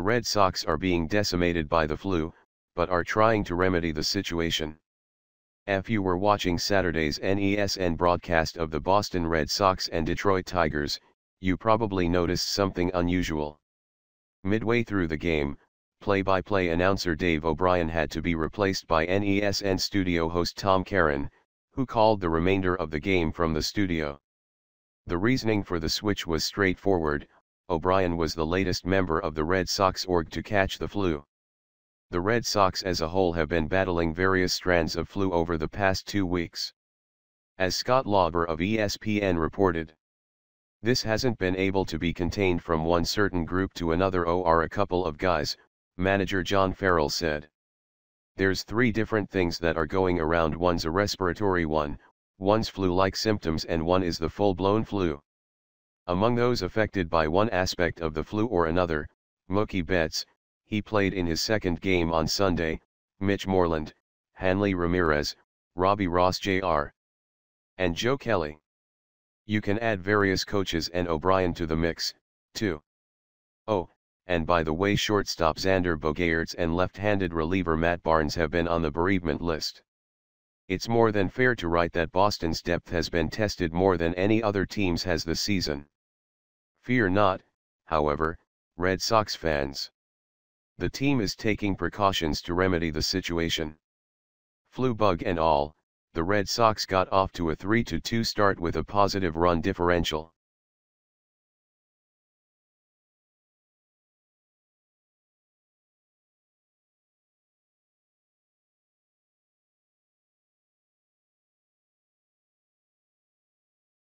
Red Sox are being decimated by the flu, but are trying to remedy the situation. If you were watching Saturday's NESN broadcast of the Boston Red Sox and Detroit Tigers, you probably noticed something unusual. Midway through the game, play-by-play -play announcer Dave O'Brien had to be replaced by NESN studio host Tom Caron, who called the remainder of the game from the studio. The reasoning for the switch was straightforward, O'Brien was the latest member of the Red Sox org to catch the flu. The Red Sox as a whole have been battling various strands of flu over the past two weeks. As Scott Lauber of ESPN reported, this hasn't been able to be contained from one certain group to another or a couple of guys, manager John Farrell said. There's three different things that are going around one's a respiratory one, one's flu-like symptoms and one is the full-blown flu. Among those affected by one aspect of the flu or another, Mookie Betts, he played in his second game on Sunday, Mitch Moreland, Hanley Ramirez, Robbie Ross Jr. and Joe Kelly. You can add various coaches and O'Brien to the mix, too. Oh, and by the way shortstop Xander Bogaerts and left-handed reliever Matt Barnes have been on the bereavement list. It's more than fair to write that Boston's depth has been tested more than any other team's has this season. Fear not, however, Red Sox fans. The team is taking precautions to remedy the situation. Flu bug and all, the Red Sox got off to a 3-2 start with a positive run differential.